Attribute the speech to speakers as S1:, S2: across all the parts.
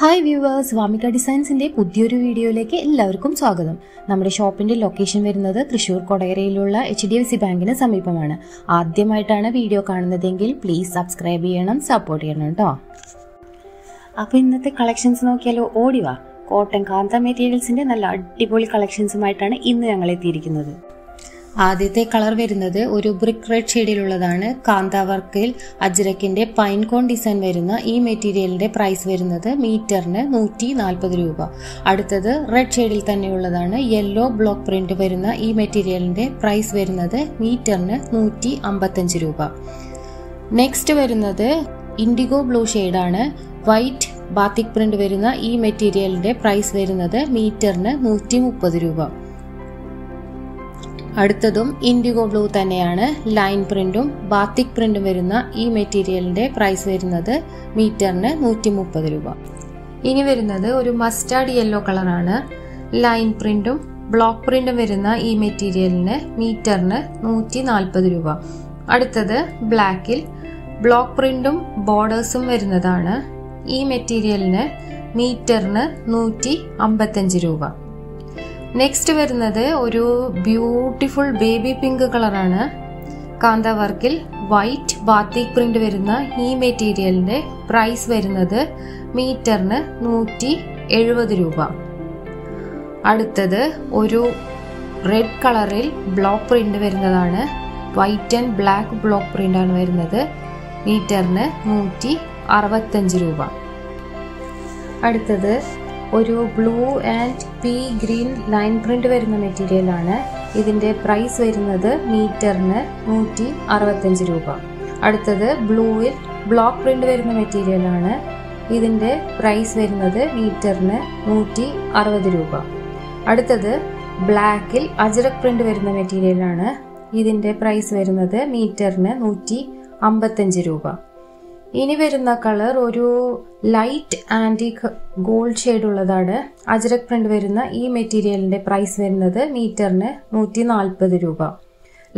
S1: Hi viewers Vamika ഡിസൈൻസിന്റെ പുതിയൊരു വീഡിയോയിലേക്ക് എല്ലാവർക്കും സ്വാഗതം. നമ്മുടെ ഷോപ്പിന്റെ ലൊക്കേഷൻ വരുന്നത് തൃശ്ശൂർ കൊടകരയിലുള്ള എച്ച് ഡി എഫ് സി ബാങ്കിന് സമീപമാണ്. ആദ്യമായിട്ടാണ് വീഡിയോ കാണുന്നതെങ്കിൽ പ്ലീസ് സബ്സ്ക്രൈബ് ചെയ്യണം സപ്പോർട്ട് ചെയ്യണം കേട്ടോ അപ്പോൾ ഇന്നത്തെ കളക്ഷൻസ് നോക്കിയാലോ ഓടിവാ കോട്ടൺ കാന്ത മെറ്റീരിയൽസിന്റെ നല്ല അടിപൊളി കളക്ഷൻസുമായിട്ടാണ് ഇന്ന് ഞങ്ങൾ എത്തിയിരിക്കുന്നത്. ആദ്യത്തെ കളർ വരുന്നത് ഒരു ബ്രിക്ക് റെഡ് ഷെയ്ഡിലുള്ളതാണ്. കാന്താവർക്കിൽ അജ്രക്കിന്റെ പൈൻ കോൺ ഡിസൈൻ വരുന്ന ഈ മെറ്റീരിയലിന്റെ പ്രൈസ് വരുന്നത് മീറ്ററിന് നൂറ്റി നാൽപ്പത് രൂപ. അടുത്തത് റെഡ് ഷെയ്ഡിൽ തന്നെയുള്ളതാണ്. യെല്ലോ ബ്ലോക്ക് പ്രിന്റ് വരുന്ന ഈ മെറ്റീരിയലിന്റെ പ്രൈസ് വരുന്നത് മീറ്ററിന് നൂറ്റി അമ്പത്തഞ്ച് രൂപ. നെക്സ്റ്റ് വരുന്നത് ഇൻഡിഗോ ബ്ലൂ ഷെയ്ഡാണ്. വൈറ്റ് ബാത്തിക് പ്രിന്റ് വരുന്ന ഈ മെറ്റീരിയലിന്റെ പ്രൈസ് വരുന്നത് മീറ്ററിന് നൂറ്റി രൂപ. അടുത്തതും ഇൻഡിഗോ ബ്ലൂ തന്നെയാണ് ലൈൻ പ്രിന്റും ബാത്തിക് പ്രിന്റും വരുന്ന ഈ മെറ്റീരിയലിന്റെ പ്രൈസ് വരുന്നത് മീറ്ററിന് നൂറ്റി മുപ്പത് രൂപ. ഇനി വരുന്നത് ഒരു മസ്റ്റാർഡ് യെല്ലോ കളറാണ് ലൈൻ പ്രിന്റും ബ്ലോക്ക് പ്രിന്റും വരുന്ന ഈ മെറ്റീരിയലിന് മീറ്ററിന് നൂറ്റി നാൽപ്പത് രൂപ. അടുത്തത് ബ്ലാക്കിൽ ബ്ലോക്ക് പ്രിന്റും ബോർഡേഴ്സും വരുന്നതാണ്. ഈ മെറ്റീരിയലിന് മീറ്ററിന് നൂറ്റി അമ്പത്തഞ്ച് രൂപ. നെക്സ്റ്റ് വരുന്നത് ഒരു ബ്യൂട്ടിഫുൾ ബേബി പിങ്ക് കളറാണ് കാന്ത വർക്കിൽ വൈറ്റ് ബാത്തിക് പ്രിന്റ് വരുന്ന ഈ മെറ്റീരിയലിന്റെ പ്രൈസ് വരുന്നത് മീറ്ററിന് നൂറ്റി എഴുപത് രൂപ. അടുത്തത് ഒരു റെഡ് കളറിൽ ബ്ലോക്ക് പ്രിന്റ് വരുന്നതാണ്. White and black block print ആണ് വരുന്നത്. മീറ്ററിന് നൂറ്റി അറുപത്തഞ്ച് രൂപ. അടുത്തത് ഒരു blue and pea green line print വരുന്ന മെറ്റീരിയലാണ് ഇതിന്റെ പ്രൈസ് വരുന്നത് മീറ്ററിന് നൂറ്റി അറുപത്തഞ്ച് രൂപ. അടുത്തത് ബ്ലൂവിൽ ബ്ലോക്ക് പ്രിന്റ് വരുന്ന മെറ്റീരിയലാണ് ഇതിന്റെ പ്രൈസ് വരുന്നത് മീറ്ററിന് നൂറ്റി അറുപത് രൂപ. അടുത്തത് ബ്ലാക്കിൽ അജറക് പ്രിന്റ് വരുന്ന മെറ്റീരിയലാണ് ഇതിന്റെ പ്രൈസ് വരുന്നത് മീറ്ററിന് നൂറ്റി അമ്പത്തഞ്ച് രൂപ. ഇനി വരുന്ന കളർ ഒരു ലൈറ്റ് ആന്റിക് ഗോൾഡ് ഷെയ്ഡ് ഉള്ളതാണ് അജരക് പ്രിന്റ് വരുന്ന ഈ മെറ്റീരിയലിന്റെ പ്രൈസ് വരുന്നത് മീറ്ററിന് നൂറ്റി നാൽപ്പത് രൂപ.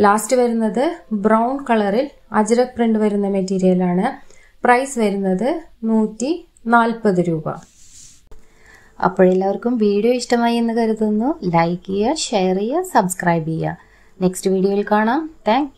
S1: ലാസ്റ്റ് വരുന്നത് ബ്രൗൺ കളറിൽ അജരക് പ്രിന്റ് വരുന്ന മെറ്റീരിയലാണ്. പ്രൈസ് വരുന്നത് നൂറ്റി നാൽപ്പത് രൂപ. അപ്പോഴെല്ലാവർക്കും വീഡിയോ ഇഷ്ടമായി എന്ന് കരുതുന്നു. ലൈക്ക് ചെയ്യുക ഷെയർ ചെയ്യുക സബ്സ്ക്രൈബ് ചെയ്യുക. നെക്സ്റ്റ് വീഡിയോയിൽ കാണാം. താങ്ക്